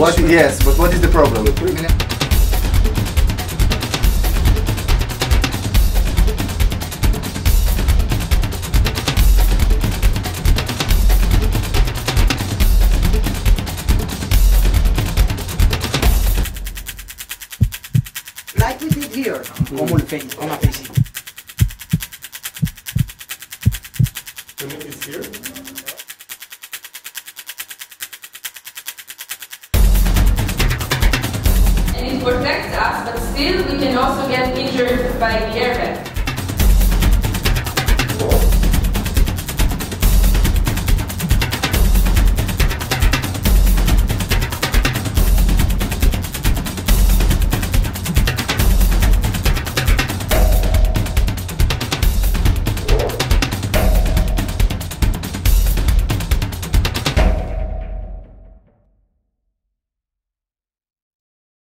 What? Yes, but what is the problem? Like we did here. Como el face, como face. and it protects us, but still we can also get injured by the airbag.